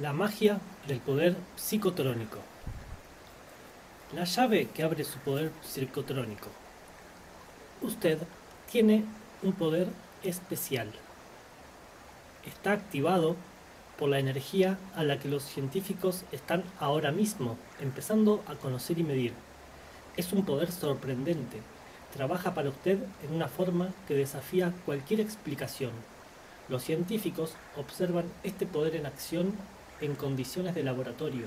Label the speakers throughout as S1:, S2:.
S1: La magia del poder psicotrónico. La llave que abre su poder psicotrónico. Usted tiene un poder especial. Está activado por la energía a la que los científicos están ahora mismo empezando a conocer y medir. Es un poder sorprendente. Trabaja para usted en una forma que desafía cualquier explicación. Los científicos observan este poder en acción en condiciones de laboratorio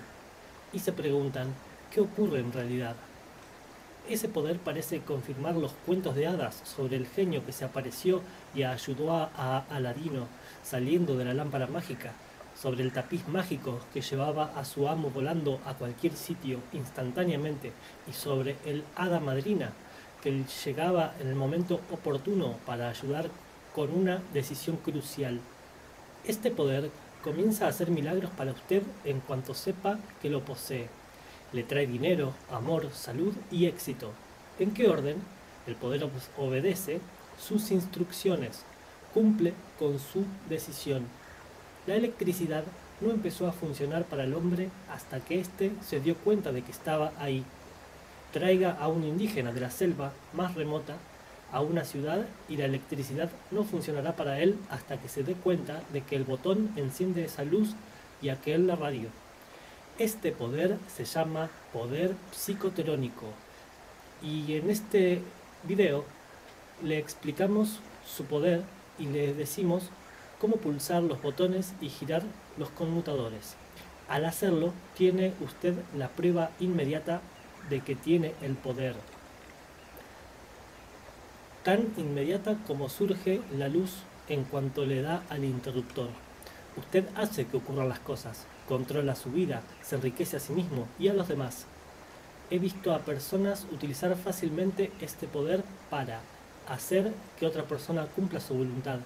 S1: y se preguntan qué ocurre en realidad. Ese poder parece confirmar los cuentos de hadas sobre el genio que se apareció y ayudó a Aladino saliendo de la lámpara mágica, sobre el tapiz mágico que llevaba a su amo volando a cualquier sitio instantáneamente y sobre el hada madrina que llegaba en el momento oportuno para ayudar con una decisión crucial. Este poder comienza a hacer milagros para usted en cuanto sepa que lo posee. Le trae dinero, amor, salud y éxito. ¿En qué orden? El poder obedece sus instrucciones, cumple con su decisión. La electricidad no empezó a funcionar para el hombre hasta que éste se dio cuenta de que estaba ahí. Traiga a un indígena de la selva más remota a una ciudad y la electricidad no funcionará para él hasta que se dé cuenta de que el botón enciende esa luz y aquel la radio. Este poder se llama poder psicotrónico y en este video le explicamos su poder y le decimos cómo pulsar los botones y girar los conmutadores. Al hacerlo tiene usted la prueba inmediata de que tiene el poder tan inmediata como surge la luz en cuanto le da al interruptor. Usted hace que ocurran las cosas, controla su vida, se enriquece a sí mismo y a los demás. He visto a personas utilizar fácilmente este poder para hacer que otra persona cumpla su voluntad,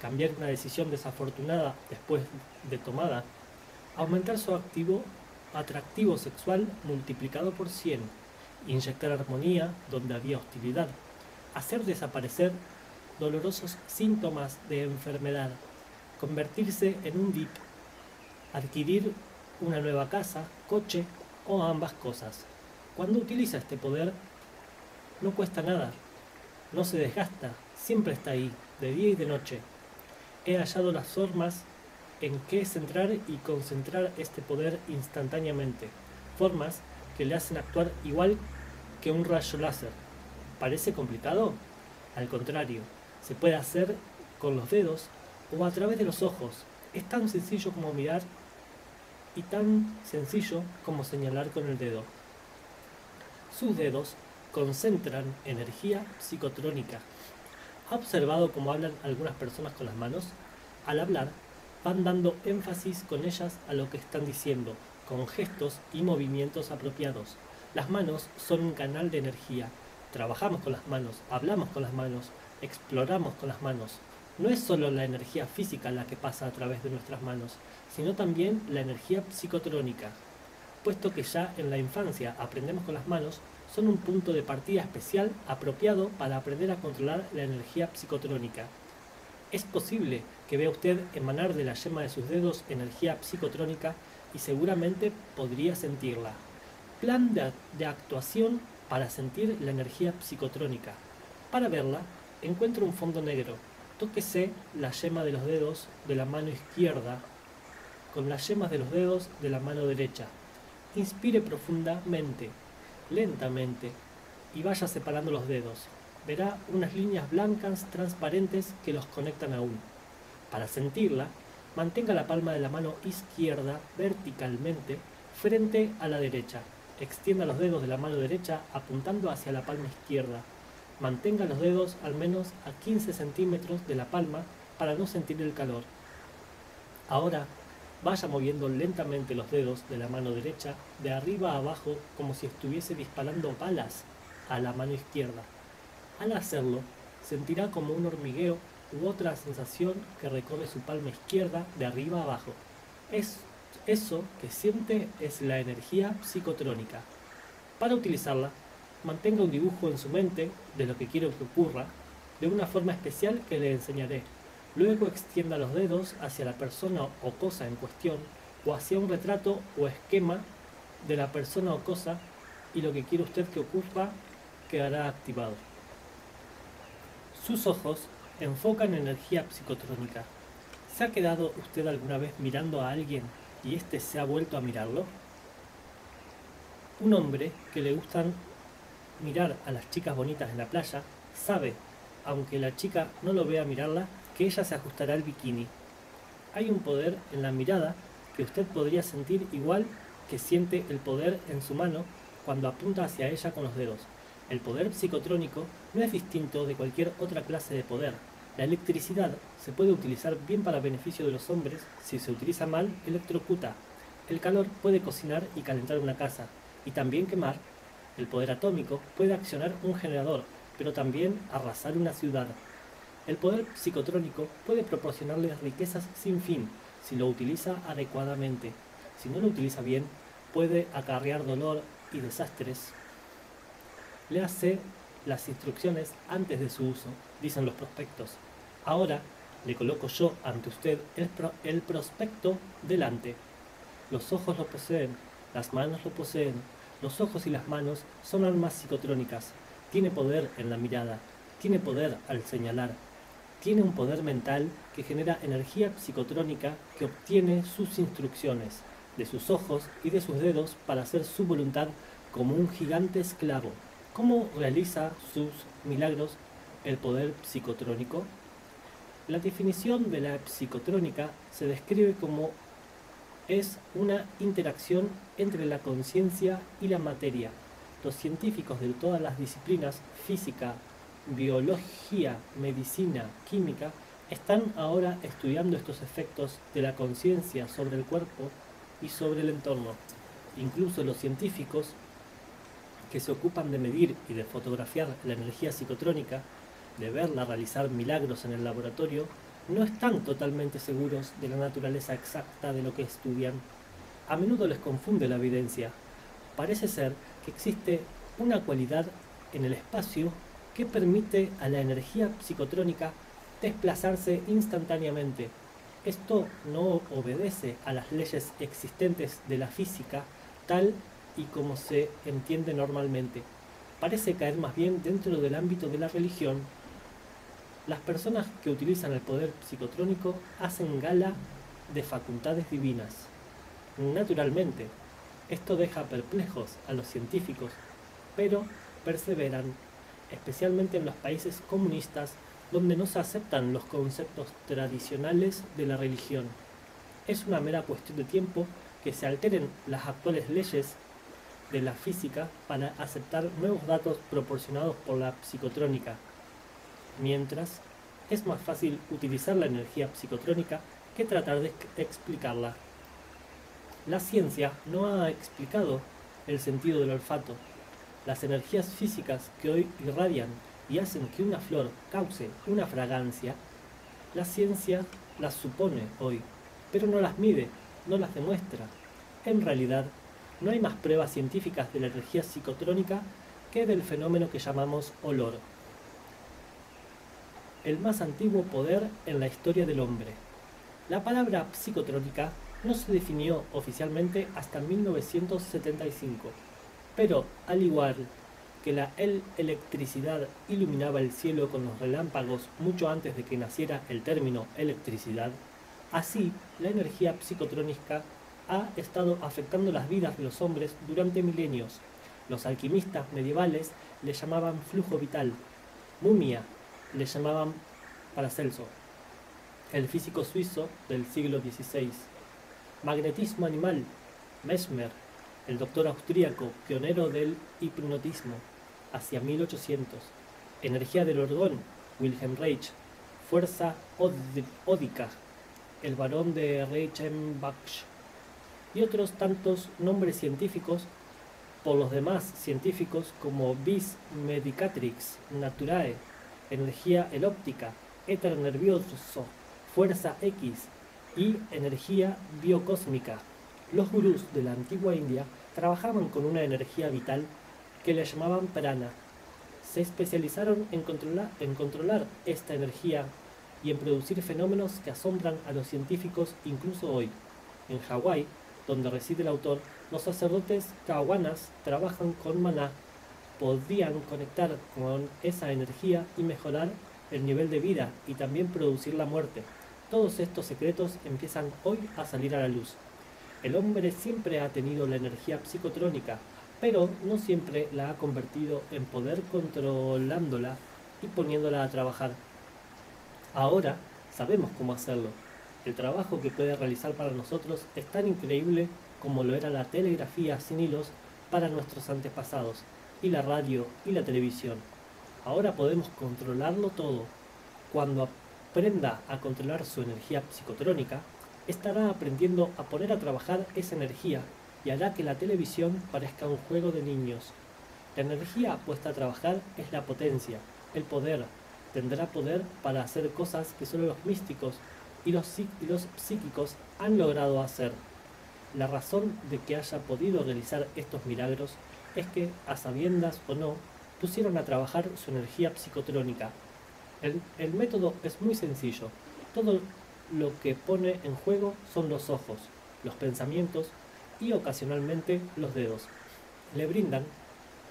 S1: cambiar una decisión desafortunada después de tomada, aumentar su activo, atractivo sexual multiplicado por 100, inyectar armonía donde había hostilidad, hacer desaparecer dolorosos síntomas de enfermedad, convertirse en un VIP, adquirir una nueva casa, coche o ambas cosas. Cuando utiliza este poder, no cuesta nada, no se desgasta, siempre está ahí, de día y de noche. He hallado las formas en que centrar y concentrar este poder instantáneamente, formas que le hacen actuar igual que un rayo láser. ¿Parece complicado? Al contrario, se puede hacer con los dedos o a través de los ojos. Es tan sencillo como mirar y tan sencillo como señalar con el dedo. Sus dedos concentran energía psicotrónica. ¿Ha observado cómo hablan algunas personas con las manos? Al hablar, van dando énfasis con ellas a lo que están diciendo, con gestos y movimientos apropiados. Las manos son un canal de energía Trabajamos con las manos, hablamos con las manos, exploramos con las manos. No es solo la energía física la que pasa a través de nuestras manos, sino también la energía psicotrónica. Puesto que ya en la infancia aprendemos con las manos, son un punto de partida especial apropiado para aprender a controlar la energía psicotrónica. Es posible que vea usted emanar de la yema de sus dedos energía psicotrónica y seguramente podría sentirla. Plan de, de actuación para sentir la energía psicotrónica. Para verla, encuentre un fondo negro. Tóquese la yema de los dedos de la mano izquierda con las yemas de los dedos de la mano derecha. Inspire profundamente, lentamente, y vaya separando los dedos. Verá unas líneas blancas transparentes que los conectan aún. Para sentirla, mantenga la palma de la mano izquierda verticalmente frente a la derecha Extienda los dedos de la mano derecha apuntando hacia la palma izquierda. Mantenga los dedos al menos a 15 centímetros de la palma para no sentir el calor. Ahora vaya moviendo lentamente los dedos de la mano derecha de arriba a abajo como si estuviese disparando balas a la mano izquierda. Al hacerlo, sentirá como un hormigueo u otra sensación que recorre su palma izquierda de arriba a abajo. Es eso que siente es la energía psicotrónica. Para utilizarla, mantenga un dibujo en su mente de lo que quiero que ocurra, de una forma especial que le enseñaré. Luego extienda los dedos hacia la persona o cosa en cuestión o hacia un retrato o esquema de la persona o cosa y lo que quiere usted que ocupa quedará activado. Sus ojos enfocan energía psicotrónica. ¿Se ha quedado usted alguna vez mirando a alguien y éste se ha vuelto a mirarlo? Un hombre que le gustan mirar a las chicas bonitas en la playa sabe, aunque la chica no lo vea mirarla, que ella se ajustará al bikini. Hay un poder en la mirada que usted podría sentir igual que siente el poder en su mano cuando apunta hacia ella con los dedos. El poder psicotrónico no es distinto de cualquier otra clase de poder. La electricidad se puede utilizar bien para beneficio de los hombres, si se utiliza mal, electrocuta. El calor puede cocinar y calentar una casa, y también quemar. El poder atómico puede accionar un generador, pero también arrasar una ciudad. El poder psicotrónico puede proporcionarle riquezas sin fin, si lo utiliza adecuadamente. Si no lo utiliza bien, puede acarrear dolor y desastres. Léase las instrucciones antes de su uso, dicen los prospectos. Ahora le coloco yo ante usted el, prospecto delante. Los ojos lo poseen, las manos lo poseen. Los ojos y las manos son armas psicotrónicas. Tiene poder en la mirada, tiene poder al señalar, tiene un poder mental que genera energía psicotrónica que obtiene sus instrucciones de sus ojos y de sus dedos para hacer su voluntad como un gigante esclavo. ¿Cómo realiza sus milagros el poder psicotrónico? La definición de la psicotrónica se describe como es una interacción entre la conciencia y la materia. Los científicos de todas las disciplinas, física, biología, medicina, química, están ahora estudiando estos efectos de la conciencia sobre el cuerpo y sobre el entorno. Incluso los científicos que se ocupan de medir y de fotografiar la energía psicotrónica, de verla realizar milagros en el laboratorio, no están totalmente seguros de la naturaleza exacta de lo que estudian. A menudo les confunde la evidencia. Parece ser que existe una cualidad en el espacio que permite a la energía psicotrónica desplazarse instantáneamente. Esto no obedece a las leyes existentes de la física tal y como se entiende normalmente. Parece caer más bien dentro del ámbito de la religión. Las personas que utilizan el poder psicotrónico hacen gala de facultades divinas. Naturalmente, esto deja perplejos a los científicos, pero perseveran especialmente en los países comunistas donde no se aceptan los conceptos tradicionales de la religión. Es una mera cuestión de tiempo que se alteren las actuales leyes de la física para aceptar nuevos datos proporcionados por la psicotrónica, mientras es más fácil utilizar la energía psicotrónica que tratar de explicarla. La ciencia no ha explicado el sentido del olfato, las energías físicas que hoy irradian y hacen que una flor cause una fragancia, la ciencia las supone hoy, pero no las mide, no las demuestra. En realidad, no hay más pruebas científicas de la energía psicotrónica que del fenómeno que llamamos olor. El más antiguo poder en la historia del hombre. La palabra psicotrónica no se definió oficialmente hasta 1975 pero al igual que la electricidad iluminaba el cielo con los relámpagos mucho antes de que naciera el término electricidad, así la energía psicotrónica ha estado afectando las vidas de los hombres durante milenios. Los alquimistas medievales le llamaban flujo vital, mumia le llamaban Paracelso, el físico suizo del siglo XVI, magnetismo animal, Mesmer, el doctor austríaco, pionero del hipnotismo, hacia 1800, energía del orgón, Wilhelm Reich, fuerza ódica, el barón de Reichenbach, y otros tantos nombres científicos por los demás científicos como vis medicatrix, naturae, energía elóptica, éter nervioso, fuerza X y energía biocósmica. Los gurús de la antigua India trabajaban con una energía vital que le llamaban prana. Se especializaron en controlar, esta energía y en producir fenómenos que asombran a los científicos incluso hoy. En Hawái, donde reside el autor, los sacerdotes cahuanas trabajan con maná, podían conectar con esa energía y mejorar el nivel de vida y también producir la muerte. Todos estos secretos empiezan hoy a salir a la luz. El hombre siempre ha tenido la energía psicotrónica, pero no siempre la ha convertido en poder controlándola y poniéndola a trabajar. Ahora sabemos cómo hacerlo. El trabajo que puede realizar para nosotros es tan increíble como lo era la telegrafía sin hilos para nuestros antepasados, y la radio y la televisión. Ahora podemos controlarlo todo. Cuando aprenda a controlar su energía psicotrónica, estará aprendiendo a poner a trabajar esa energía y hará que la televisión parezca un juego de niños. La energía puesta a trabajar es la potencia, el poder. Tendrá poder para hacer cosas que solo los místicos y los, y los psíquicos han logrado hacer. La razón de que haya podido realizar estos milagros es que, a sabiendas o no, pusieron a trabajar su energía psicotrónica. El, método es muy sencillo. Todo lo que pone en juego son los ojos, los pensamientos y ocasionalmente los dedos. Le brindan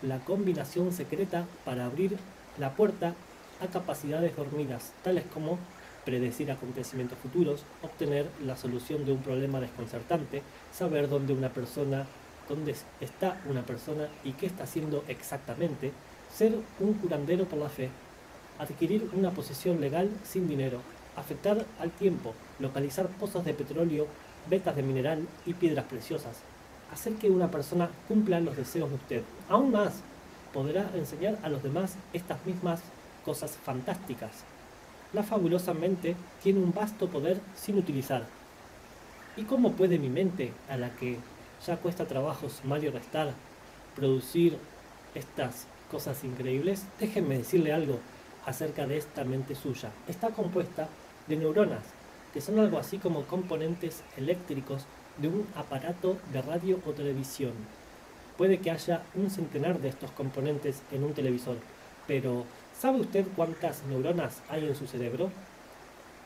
S1: la combinación secreta para abrir la puerta a capacidades dormidas, tales como predecir acontecimientos futuros, obtener la solución de un problema desconcertante, saber dónde una persona, dónde está una persona y qué está haciendo exactamente, ser un curandero por la fe, adquirir una posesión legal sin dinero, afectar al tiempo, localizar pozos de petróleo, vetas de mineral y piedras preciosas, hacer que una persona cumpla los deseos de usted. Aún más, podrá enseñar a los demás estas mismas cosas fantásticas. La fabulosa mente tiene un vasto poder sin utilizar. ¿Y cómo puede mi mente, a la que ya cuesta trabajo sumar y restar, producir estas cosas increíbles? Déjenme decirle algo acerca de esta mente suya. Está compuesta de neuronas, que son algo así como componentes eléctricos de un aparato de radio o televisión. Puede que haya un centenar de estos componentes en un televisor, pero ¿sabe usted cuántas neuronas hay en su cerebro?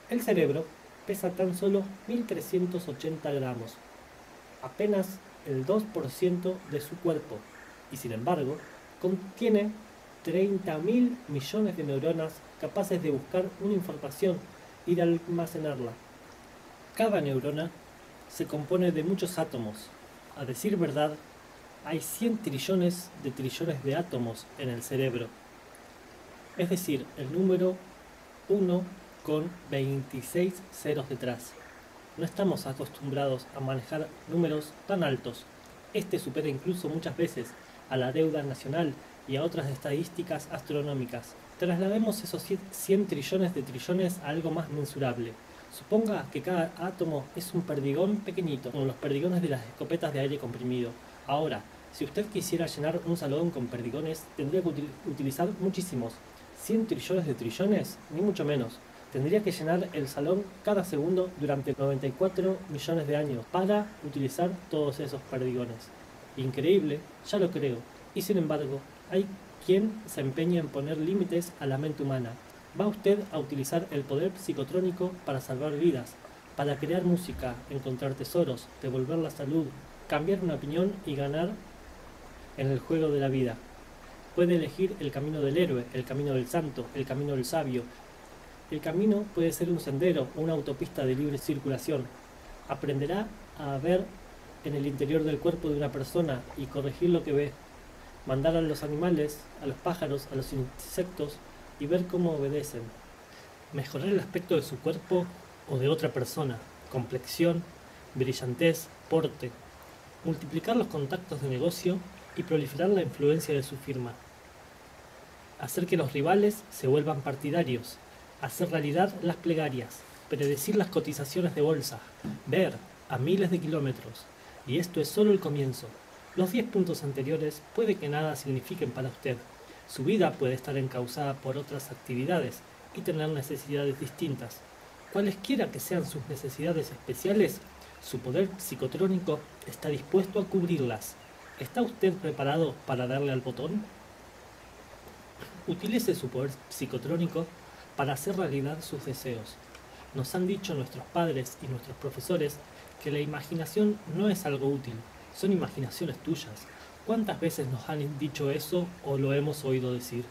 S1: El cerebro pesa tan solo 1380 gramos, apenas el 2% de su cuerpo, y sin embargo contiene 30.000 millones de neuronas capaces de buscar una información y de almacenarla. Cada neurona se compone de muchos átomos. A decir verdad, hay 100 trillones de trillones de átomos en el cerebro. Es decir, el número 1 con 26 ceros detrás. No estamos acostumbrados a manejar números tan altos. Este supera incluso muchas veces a la deuda nacional y a otras estadísticas astronómicas. Traslademos esos 100 trillones de trillones a algo más mensurable. Suponga que cada átomo es un perdigón pequeñito, como los perdigones de las escopetas de aire comprimido. Ahora, si usted quisiera llenar un salón con perdigones, tendría que utilizar muchísimos. 100 trillones de trillones, ni mucho menos. Tendría que llenar el salón cada segundo durante 94 millones de años para utilizar todos esos perdigones. Increíble, ya lo creo. Y sin embargo, hay quien se empeña en poner límites a la mente humana va usted a utilizar el poder psicotrónico para salvar vidas, para crear música, encontrar tesoros, devolver la salud, cambiar una opinión y ganar en el juego de la vida. Puede elegir el camino del héroe, el camino del santo, el camino del sabio. El camino puede ser un sendero o una autopista de libre circulación. Aprenderá a ver en el interior del cuerpo de una persona y corregir lo que ve. Mandar a los animales, a los pájaros, a los insectos y ver cómo obedecen. Mejorar el aspecto de su cuerpo o de otra persona, complexión, brillantez, porte. Multiplicar los contactos de negocio y proliferar la influencia de su firma. Hacer que los rivales se vuelvan partidarios. Hacer realidad las plegarias. Predecir las cotizaciones de bolsa. Ver a miles de kilómetros. Y esto es solo el comienzo. Los 10 puntos anteriores puede que nada signifiquen para usted, su vida puede estar encausada por otras actividades y tener necesidades distintas. Cualesquiera que sean sus necesidades especiales, su poder psicotrónico está dispuesto a cubrirlas. ¿Está usted preparado para darle al botón? Utilice su poder psicotrónico para hacer realidad sus deseos. Nos han dicho nuestros padres y nuestros profesores que la imaginación no es algo útil, son imaginaciones tuyas. ¿Cuántas veces nos han dicho eso o lo hemos oído decir?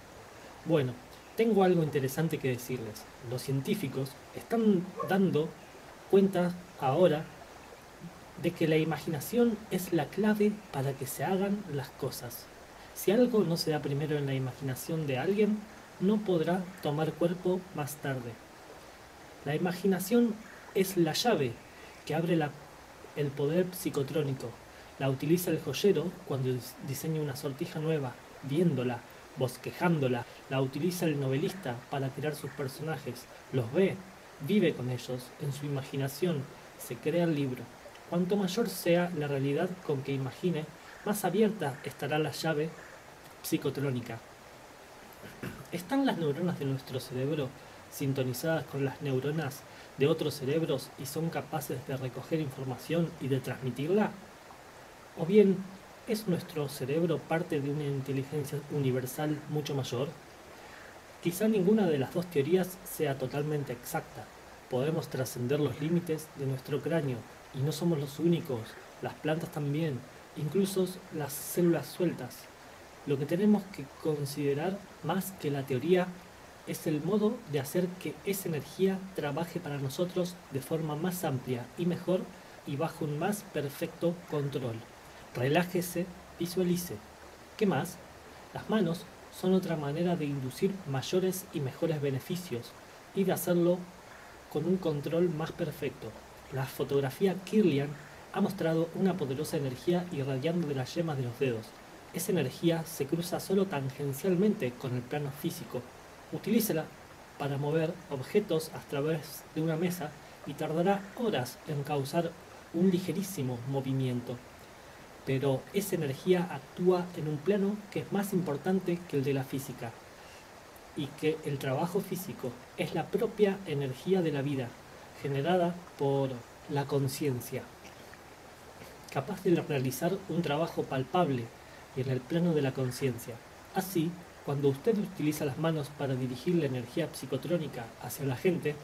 S1: Bueno, tengo algo interesante que decirles. Los científicos están dando cuenta ahora de que la imaginación es la clave para que se hagan las cosas. Si algo no se da primero en la imaginación de alguien, no podrá tomar cuerpo más tarde. La imaginación es la llave que abre el poder psicotrónico. La utiliza el joyero cuando diseña una sortija nueva, viéndola, bosquejándola. La utiliza el novelista para crear sus personajes. Los ve, vive con ellos, en su imaginación, se crea el libro. Cuanto mayor sea la realidad con que imagine, más abierta estará la llave psicotrónica. ¿Están las neuronas de nuestro cerebro sintonizadas con las neuronas de otros cerebros y son capaces de recoger información y de transmitirla? ¿O bien es nuestro cerebro parte de una inteligencia universal mucho mayor? Quizá ninguna de las dos teorías sea totalmente exacta. Podemos trascender los límites de nuestro cráneo y no somos los únicos, las plantas también, incluso las células sueltas. Lo que tenemos que considerar más que la teoría es el modo de hacer que esa energía trabaje para nosotros de forma más amplia y mejor y bajo un más perfecto control. Relájese, visualice. ¿Qué más? Las manos son otra manera de inducir mayores y mejores beneficios y de hacerlo con un control más perfecto. La fotografía Kirlian ha mostrado una poderosa energía irradiando de las yemas de los dedos. Esa energía se cruza solo tangencialmente con el plano físico Utilícela para mover objetos a través de una mesa y tardará horas en causar un ligerísimo movimiento. Pero esa energía actúa en un plano que es más importante que el de la física y que el trabajo físico es la propia energía de la vida generada por la conciencia, capaz de realizar un trabajo palpable y en el plano de la conciencia. Así, cuando usted utiliza las manos para dirigir la energía psicotrónica hacia la gente,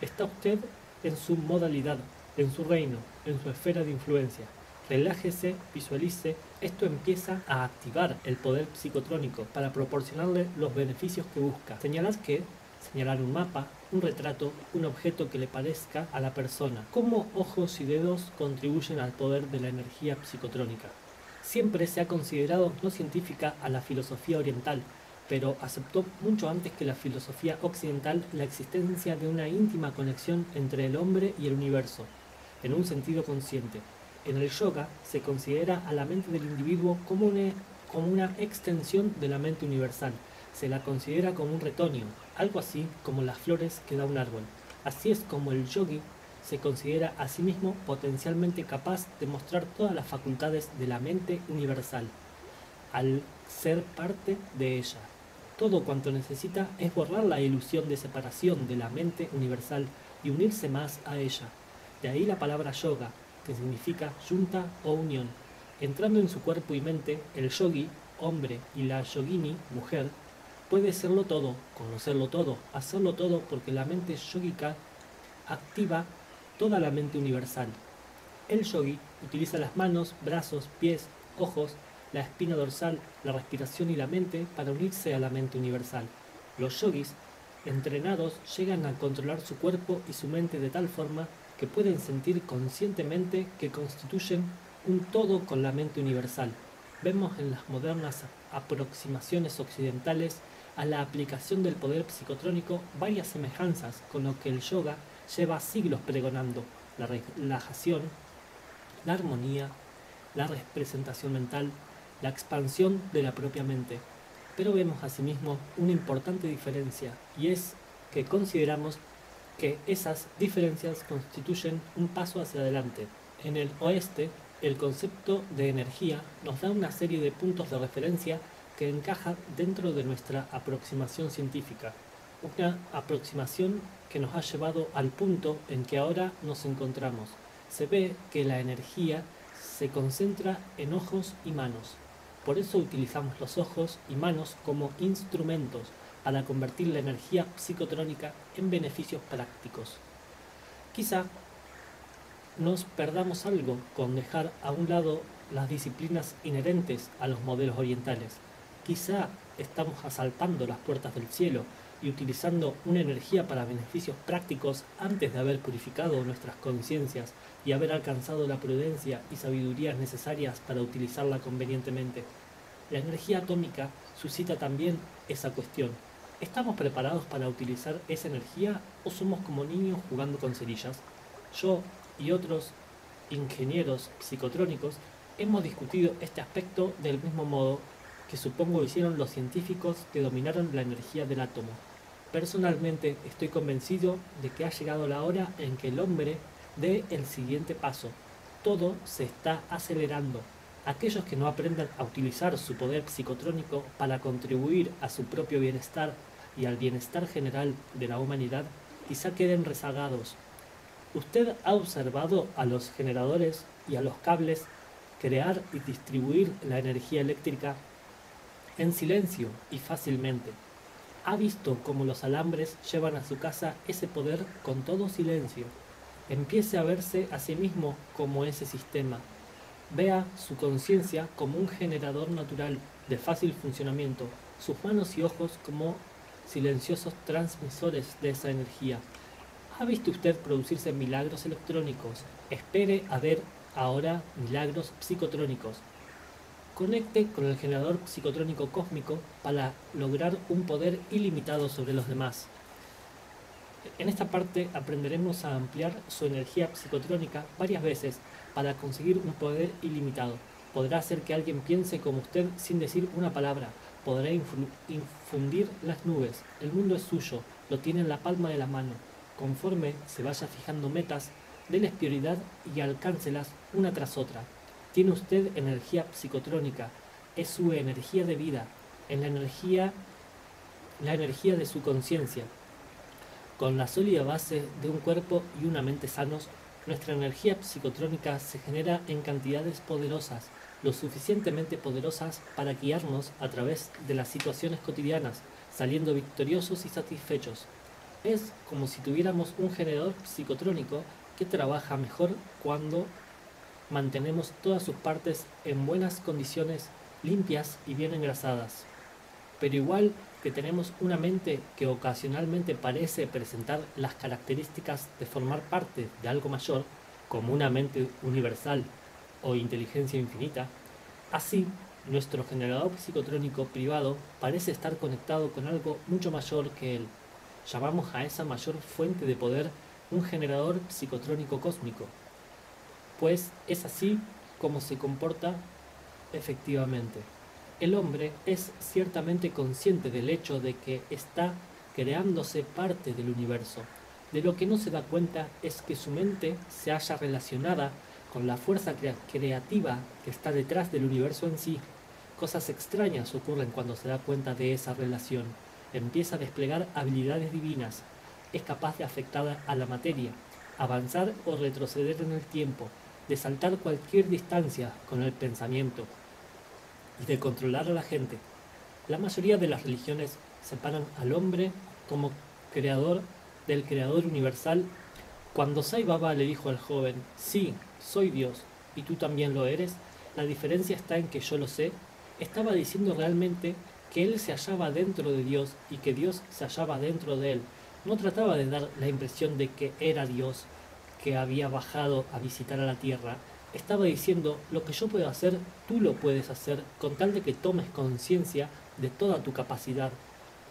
S1: está usted en su modalidad, en su reino, en su esfera de influencia. Relájese, visualice, esto empieza a activar el poder psicotrónico para proporcionarle los beneficios que busca. Señalar que, señalar un mapa, un retrato, un objeto que le parezca a la persona. ¿Cómo ojos y dedos contribuyen al poder de la energía psicotrónica? Siempre se ha considerado no científica a la filosofía oriental, pero aceptó mucho antes que la filosofía occidental la existencia de una íntima conexión entre el hombre y el universo, en un sentido consciente. En el yoga se considera a la mente del individuo como una, extensión de la mente universal. Se la considera como un retoño, algo así como las flores que da un árbol. Así es como el yogi se considera a sí mismo potencialmente capaz de mostrar todas las facultades de la mente universal, al ser parte de ella. Todo cuanto necesita es borrar la ilusión de separación de la mente universal y unirse más a ella. De ahí la palabra yoga, que significa junta o unión. Entrando en su cuerpo y mente, el yogi, hombre, y la yogini, mujer, puede serlo todo, conocerlo todo, hacerlo todo porque la mente yogica activa toda la mente universal. El yogi utiliza las manos, brazos, pies, ojos, la espina dorsal, la respiración y la mente para unirse a la mente universal. Los yogis, entrenados, llegan a controlar su cuerpo y su mente de tal forma que pueden sentir conscientemente que constituyen un todo con la mente universal. Vemos en las modernas aproximaciones occidentales a la aplicación del poder psicotrónico varias semejanzas con lo que el yoga lleva siglos pregonando, la relajación, la armonía, la representación mental, la expansión de la propia mente. Pero vemos asimismo una importante diferencia y es que consideramos que esas diferencias constituyen un paso hacia adelante. En el oeste, el concepto de energía nos da una serie de puntos de referencia que encaja dentro de nuestra aproximación científica, una aproximación que nos ha llevado al punto en que ahora nos encontramos. Se ve que la energía se concentra en ojos y manos, por eso utilizamos los ojos y manos como instrumentos para convertir la energía psicotrónica en beneficios prácticos. Quizá nos perdamos algo con dejar a un lado las disciplinas inherentes a los modelos orientales. Quizá estamos asaltando las puertas del cielo y utilizando una energía para beneficios prácticos antes de haber purificado nuestras conciencias y haber alcanzado la prudencia y sabiduría necesarias para utilizarla convenientemente. La energía atómica suscita también esa cuestión. ¿Estamos preparados para utilizar esa energía o somos como niños jugando con cerillas? Yo y otros ingenieros psicotrónicos hemos discutido este aspecto del mismo modo que supongo hicieron los científicos que dominaron la energía del átomo. Personalmente estoy convencido de que ha llegado la hora en que el hombre dé el siguiente paso. Todo se está acelerando. Aquellos que no aprendan a utilizar su poder psicotrónico para contribuir a su propio bienestar y al bienestar general de la humanidad quizá queden rezagados. Usted ha observado a los generadores y a los cables crear y distribuir la energía eléctrica en silencio y fácilmente. Ha visto cómo los alambres llevan a su casa ese poder con todo silencio. Empiece a verse a sí mismo como ese sistema. Vea su conciencia como un generador natural de fácil funcionamiento, sus manos y ojos como silenciosos transmisores de esa energía. ¿Ha visto usted producirse milagros electrónicos? Espere a ver ahora milagros psicotrónicos. Conecte con el generador psicotrónico cósmico para lograr un poder ilimitado sobre los demás. En esta parte aprenderemos a ampliar su energía psicotrónica varias veces para conseguir un poder ilimitado. Podrá hacer que alguien piense como usted sin decir una palabra. Podrá infundir las nubes. El mundo es suyo, lo tiene en la palma de la mano. Conforme se vaya fijando metas, déles prioridad y alcáncelas una tras otra. Tiene usted energía psicotrónica, es su energía de vida, en la energía, la energía de su conciencia. Con la sólida base de un cuerpo y una mente sanos, nuestra energía psicotrónica se genera en cantidades poderosas, lo suficientemente poderosas para guiarnos a través de las situaciones cotidianas, saliendo victoriosos y satisfechos. Es como si tuviéramos un generador psicotrónico que trabaja mejor cuando mantenemos todas sus partes en buenas condiciones, limpias y bien engrasadas. Pero igual que tenemos una mente que ocasionalmente parece presentar las características de formar parte de algo mayor, como una mente universal o inteligencia infinita, así nuestro generador psicotrónico privado parece estar conectado con algo mucho mayor que él. Llamamos a esa mayor fuente de poder un generador psicotrónico cósmico, pues es así como se comporta efectivamente. El hombre es ciertamente consciente del hecho de que está creándose parte del universo. De lo que no se da cuenta es que su mente se haya relacionada con la fuerza creativa que está detrás del universo en sí. Cosas extrañas ocurren cuando se da cuenta de esa relación. Empieza a desplegar habilidades divinas. Es capaz de afectar a la materia, avanzar o retroceder en el tiempo, de saltar cualquier distancia con el pensamiento y de controlar a la gente. La mayoría de las religiones separan al hombre como creador del creador universal. Cuando Sai Baba le dijo al joven, sí, soy Dios, y tú también lo eres, la diferencia está en que yo lo sé, estaba diciendo realmente que él se hallaba dentro de Dios y que Dios se hallaba dentro de él. No trataba de dar la impresión de que era Dios, que había bajado a visitar a la tierra, estaba diciendo, lo que yo puedo hacer, tú lo puedes hacer, con tal de que tomes conciencia de toda tu capacidad.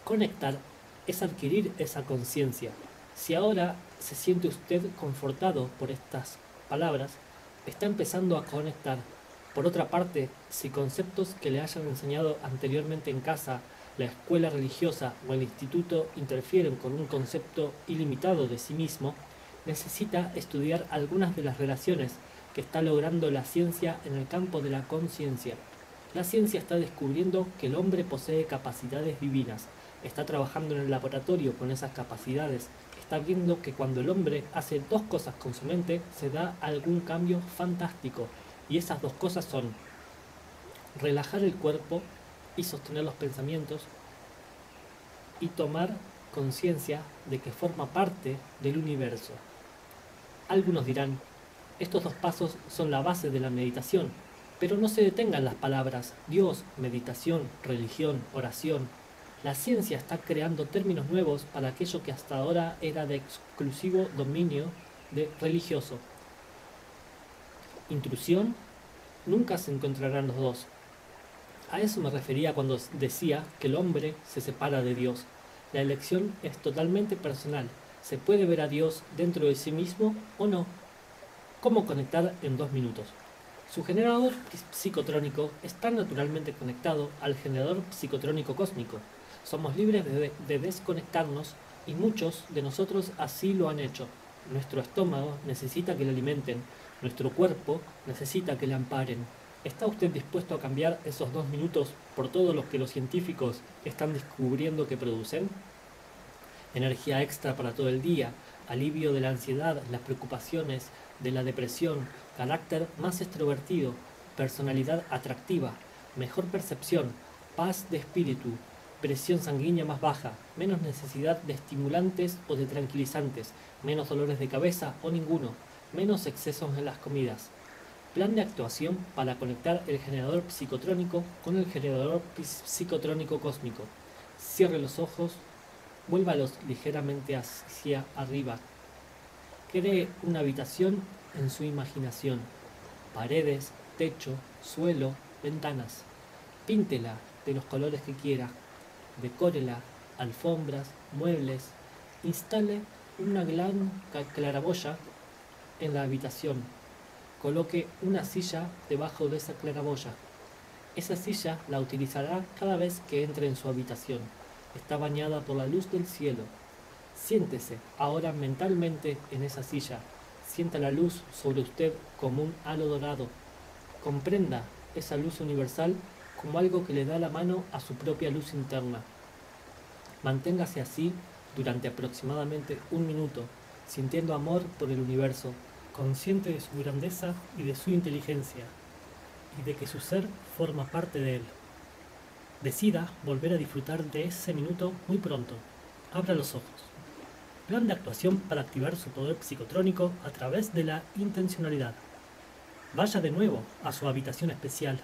S1: Conectar es adquirir esa conciencia. Si ahora se siente usted confortado por estas palabras, está empezando a conectar. Por otra parte, si conceptos que le hayan enseñado anteriormente en casa, la escuela religiosa o el instituto interfieren con un concepto ilimitado de sí mismo, necesita estudiar algunas de las relaciones que está logrando la ciencia en el campo de la conciencia. La ciencia está descubriendo que el hombre posee capacidades divinas, está trabajando en el laboratorio con esas capacidades, está viendo que cuando el hombre hace dos cosas con su mente se da algún cambio fantástico, y esas dos cosas son relajar el cuerpo y sostener los pensamientos y tomar conciencia de que forma parte del universo. Algunos dirán, Estos dos pasos son la base de la meditación, pero no se detengan las palabras Dios, meditación, religión, oración. La ciencia está creando términos nuevos para aquello que hasta ahora era de exclusivo dominio de religioso. Intrusión, nunca se encontrarán los dos. A eso me refería cuando decía que el hombre se separa de Dios. La elección es totalmente personal. Se puede ver a Dios dentro de sí mismo o no. ¿Cómo conectar en dos minutos? Su generador psicotrónico está naturalmente conectado al generador psicotrónico cósmico. Somos libres de, de, desconectarnos y muchos de nosotros así lo han hecho. Nuestro estómago necesita que le alimenten, nuestro cuerpo necesita que le amparen. ¿Está usted dispuesto a cambiar esos dos minutos por todo lo que los científicos están descubriendo que producen? Energía extra para todo el día, alivio de la ansiedad, las preocupaciones, de la depresión, carácter más extrovertido, personalidad atractiva, mejor percepción, paz de espíritu, presión sanguínea más baja, menos necesidad de estimulantes o de tranquilizantes, menos dolores de cabeza o ninguno, menos excesos en las comidas. Plan de actuación para conectar el generador psicotrónico con el generador psicotrónico cósmico. Cierre los ojos, vuélvalos ligeramente hacia arriba, Cree una habitación en su imaginación. Paredes, techo, suelo, ventanas. Píntela de los colores que quiera. Decórela, alfombras, muebles. Instale una gran claraboya en la habitación. Coloque una silla debajo de esa claraboya. Esa silla la utilizará cada vez que entre en su habitación. Está bañada por la luz del cielo Siéntese ahora mentalmente en esa silla. Sienta la luz sobre usted como un halo dorado. Comprenda esa luz universal como algo que le da la mano a su propia luz interna. Manténgase así durante aproximadamente un minuto, sintiendo amor por el universo, consciente de su grandeza y de su inteligencia, y de que su ser forma parte de él. Decida volver a disfrutar de ese minuto muy pronto. Abra los ojos. Plan de actuación para activar su poder psicotrónico a través de la intencionalidad. Vaya de nuevo a su habitación especial,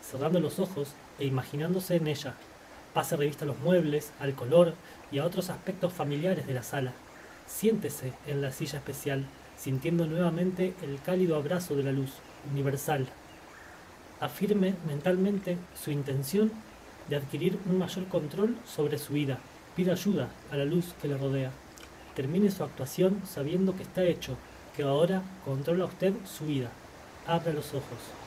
S1: cerrando los ojos e imaginándose en ella. Pase revista a los muebles, al color y a otros aspectos familiares de la sala. Siéntese en la silla especial, sintiendo nuevamente el cálido abrazo de la luz universal. Afirme mentalmente su intención de adquirir un mayor control sobre su vida. Pida ayuda a la luz que le rodea termine su actuación sabiendo que está hecho, que ahora controla usted su vida. Abra los ojos.